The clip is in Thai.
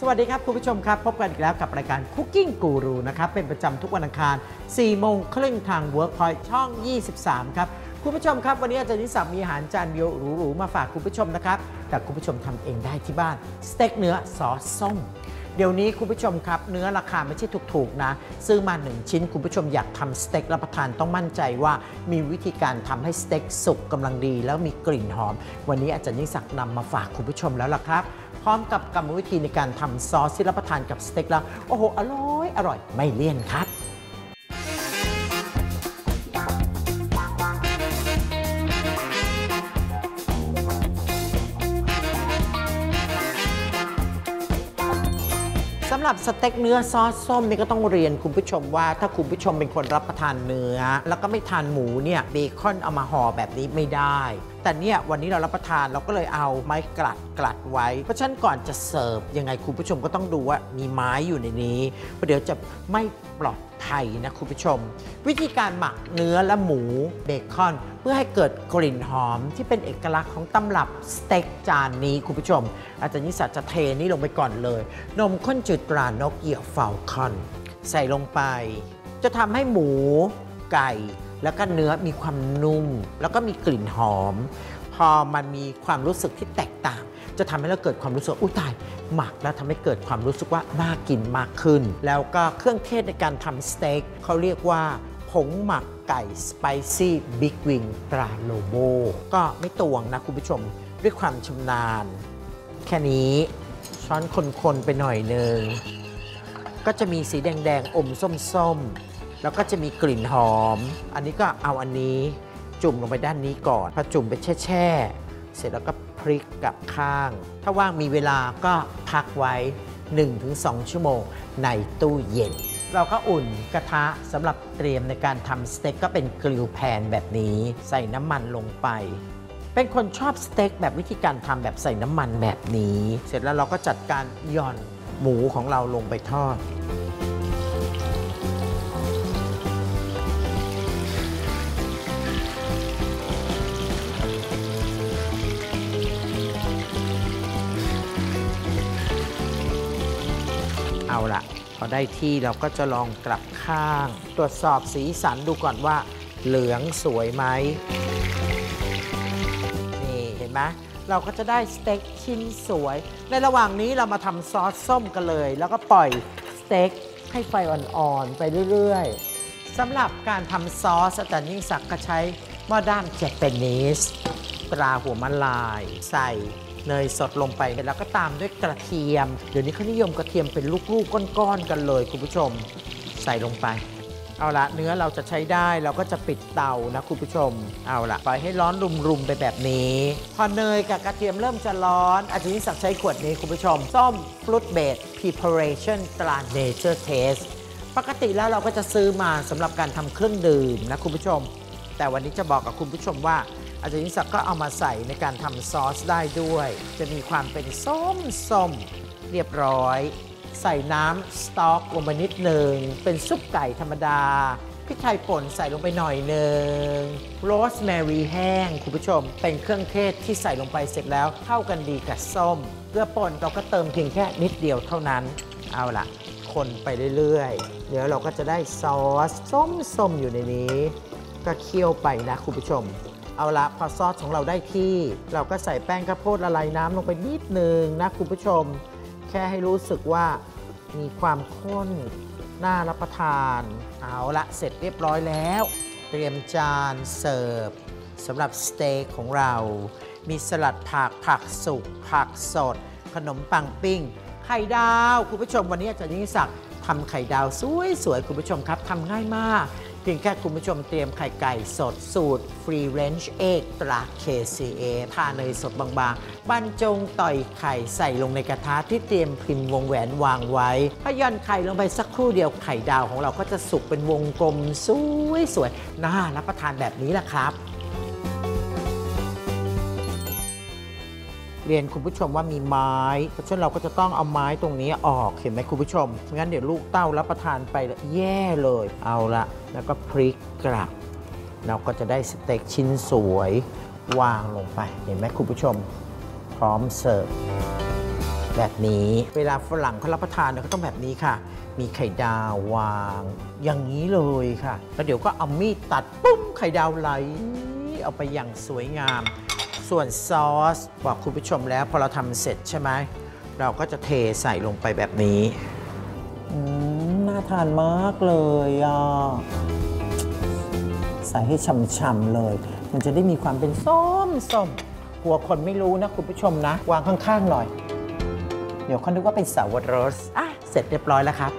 สวัสดีครับ คุณผู้ชมครับ พบกันอีกแล้วกับรายการ Cooking Guru นะครับ เป็นประจำทุกวันอังคาร 4 โมงครึ่งทาง Workpoint ช่อง 23 ครับ คุณผู้ชมครับ วันนี้อาจารย์นิสัมมีอาหารจานเดียวหรูๆมาฝากคุณผู้ชมนะครับ แต่คุณผู้ชมทำเองได้ที่บ้าน สเต็กเนื้อซอสส้ม เดี๋ยวนี้คุณผู้ชมครับ เนื้อราคาไม่ใช่ถูกๆนะ ซื้อมาหนึ่งชิ้นคุณผู้ชมอยากทำสเต็กรับประทานต้องมั่นใจว่ามีวิธีการทำให้สเต็กสุกกำลังดี แล้วมีกลิ่นหอม วันนี้อาจารย์นิสักนำมาฝากคุณผู้ชมแล้วล่ะครับ พร้อมกับกรรมวิธีในการทำซอสที่รับประทานกับสเต็กแล้วโอ้โหอร่อยอร่อยไม่เลี่ยนครับ หรับสเต็กเนื้อซอสส้มนี่ก็ต้องเรียนคุณผู้ชมว่า ถ้าคุณผู้ชมเป็นคนรับประทานเนื้อ แล้วก็ไม่ทานหมูเนี่ยเบคอนเอามาห่อแบบนี้ไม่ได้ แต่เนี่ยวันนี้เรารับประทานเราก็เลยเอาไม้กลัดกลัดไว้ เพราะฉะนั้นก่อนจะเสิร์ฟยังไงคุณผู้ชมก็ต้องดูว่ามีไม้อยู่ในนี้เพราะเดี๋ยวจะไม่ปลอดภัยนะคุณผู้ชม วิธีการหมักเนื้อและหมูเบคอน เพื่อให้เกิดกลิ่นหอมที่เป็นเอกลักษณ์ของตำรับสเต็กจานนี้คุณผู้ชม อาจารย์นิสัตจะเทนี่ลงไปก่อนเลย นมข้นจืดตรานกเหี่ยวเฟลคอน ใส่ลงไป จะทำให้หมูไก่ แล้วก็เนื้อมีความนุ่ม แล้วก็มีกลิ่นหอม พอมันมีความรู้สึกที่แตกต่างจะทำให้เราเกิดความรู้สึกอุ้ยตาย หมักแล้วทำให้เกิดความรู้สึกว่าน่ากินมากขึ้น แล้วก็เครื่องเทศในการทำสเต็กเขาเรียกว่า ผงหมักไก่สไปซี่บิ๊กวิงตราโลโบก็ไม่ตวงนะคุณผู้ชมด้วยความชำนาญ แค่นี้ช้อนคนๆไปหน่อยหนึ่ง ก็จะมีสีแดง ๆ อมส้ม ๆ แล้วก็จะมีกลิ่นหอม อันนี้ก็เอาอันนี้จุ่มลงไปด้านนี้ก่อนพอจุ่มไปแช่ๆเสร็จแล้วก็พลิกกลับข้าง ถ้าว่างมีเวลาก็พักไว้ 1-2 ชั่วโมงในตู้เย็น เราก็อุ่นกระทะสำหรับเตรียมในการทำสเต็กก็เป็นกริลแพนแบบนี้ ใส่น้ำมันลงไป เป็นคนชอบสเต็กแบบวิธีการทำแบบใส่น้ำมันแบบนี้ เสร็จแล้วเราก็จัดการหย่อนหมูของเราลงไปทอดเอาละ พอได้ที่เราก็จะลองกลับข้าง ตรวจสอบสีสันดูก่อนว่า เหลืองสวยไหมนี่เห็นไหมเราก็จะได้สเต็กชิ้นสวย ในระหว่างนี้เรามาทำซอสส้มกันเลย แล้วก็ปล่อยสเต็กให้ไฟอ่อนๆ ไปเรื่อยๆสำหรับการทำซอสอาจารย์ยิ่งศักดิ์ก็ใช้หม้อด้ามเจแปนิสตราหัวมะลาย ใส่ เนยสดลงไปแล้วก็ตามด้วยกระเทียม เดี๋ยวนี้เขานิยมกระเทียมเป็นลูกๆก้อนๆกันเลยคุณผู้ชม ใส่ลงไป เอาละเนื้อเราจะใช้ได้เราก็จะปิดเตานะคุณผู้ชม เอาละปล่อยให้ร้อนรุมๆไปแบบนี้ พอเนยกับกระเทียมเริ่มจะร้อน อาจารย์นิสักดิ์ใช้ขวดนี้คุณผู้ชม ส้มฟรุตเบด preparation ตรา nature taste ปกติแล้วเราก็จะซื้อมาสำหรับการทำเครื่องดื่มนะคุณผู้ชม แต่วันนี้จะบอกกับคุณผู้ชมว่า อาจารย์นิสักดิ์ก็เอามาใส่ในการทำซอสได้ด้วย จะมีความเป็นส้มส้มเรียบร้อย ใส่น้ำสต๊อกลงไปนิดหนึ่ง เป็นซุปไก่ธรรมดาพริกไทยป่นใส่ลงไปหน่อยหนึ่งโรสแมรี่แห้ง คุณผู้ชม เป็นเครื่องเทศที่ใส่ลงไปเสร็จแล้ว เข้ากันดีกับส้ม เกลือป่นเราก็เติมเพียงแค่นิดเดียวเท่านั้น เอาละคนไปเรื่อยๆ เดี๋ยวเราก็จะได้ซอสส้มๆอยู่ในนี้ ก็เคี่ยวไปนะคุณผู้ชม เอาละพอซอสของเราได้ที่ เราก็ใส่แป้งข้าวโพดละลายน้ำลงไปนิดหนึ่งนะคุณผู้ชม แค่ให้รู้สึกว่ามีความข้นน่ารับประทาน เอาละเสร็จเรียบร้อยแล้ว เตรียมจานเสิร์ฟสำหรับสเต็กของเรา มีสลัดผักผักสุกผักสด ขนมปังปิ้ง ไข่ดาว คุณผู้ชมวันนี้อาจารย์ยิ่งศักดิ์ทำไข่ดาวสวยๆคุณผู้ชมครับทำง่ายมาก เพียงแค่คุณผู้ชมเตรียมไข่ไก่สดสูตร Free Range Egg ตรา KCA ทาเนยสดบางๆ บรรจงต่อยไข่ใส่ลงในกระทะที่เตรียมพิมพ์วงแหวนวางไว้พย่อนไข่ลงไปสักครู่เดียวไข่ดาวของเราก็จะสุกเป็นวงกลมสวยๆน่ารับประทานแบบนี้แหละครับ เรียนคุณผู้ชมว่ามีไม้เพราะฉะนั้นเราก็จะต้องเอาไม้ตรงนี้ออกเห็นไหมคุณผู้ชมงั้นเดี๋ยวลูกเต้ารับประทานไปแย่เลย เอาละแล้วก็พลิกกลับ เราก็จะได้สเต็กชิ้นสวยวางลงไป เห็นไหมคุณผู้ชม พร้อมเสิร์ฟแบบนี้ เวลาฝรั่งเขารับประทานเนี่ยเขาต้องแบบนี้ค่ะ มีไข่ดาววาง อย่างนี้เลยค่ะ แล้วเดี๋ยวก็เอามีดตัดปุ้มไข่ดาวไหลเอาไปอย่างสวยงาม ส่วนซอสบอกคุณผู้ชมแล้วพอเราทำเสร็จใช่ไหมเราก็จะเทใส่ลงไปแบบนี้อืมน่าทานมากเลยอะใส่ให้ฉ่ำๆเลย มันจะได้มีความเป็นส้มส้มกลัวคนไม่รู้นะคุณผู้ชมนะ วางข้างๆหน่อย เดี๋ยวเขานึกว่าเป็นสาวรสอะเสร็จเรียบร้อยแล้วครับ